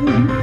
mm -hmm.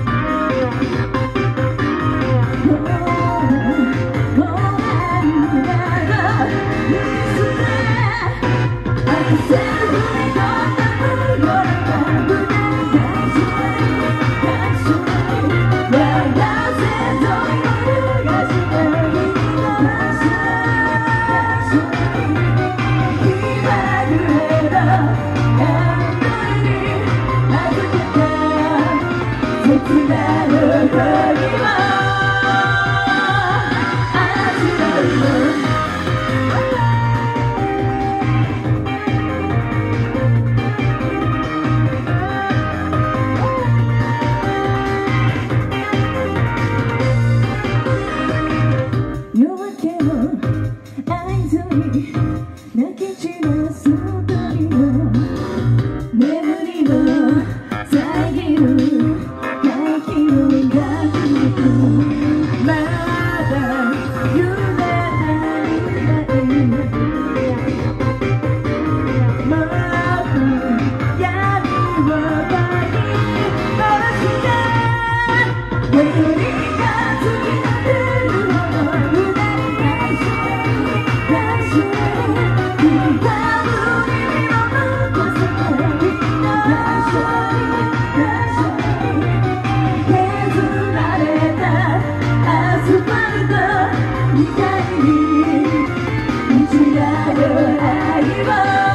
泣き血の外にも眠りを遮るき声が描くまだ夢なもっと闇を 이번